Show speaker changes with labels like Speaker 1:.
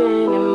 Speaker 1: something in